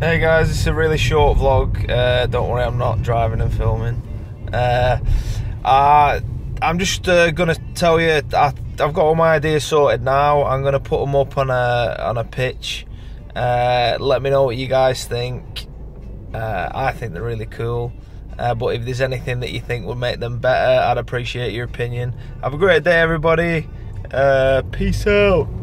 Hey guys, it's a really short vlog. Uh, don't worry, I'm not driving and filming. Uh, uh, I'm just uh, gonna tell you, I, have got all my ideas sorted now. I'm gonna put them up on a on a pitch. Uh, let me know what you guys think. Uh, I think they're really cool. But if there's anything that you think would make them better, I'd appreciate your opinion. Have a great day, everybody. peace out.